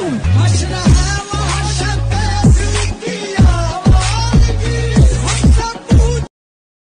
Vai tirar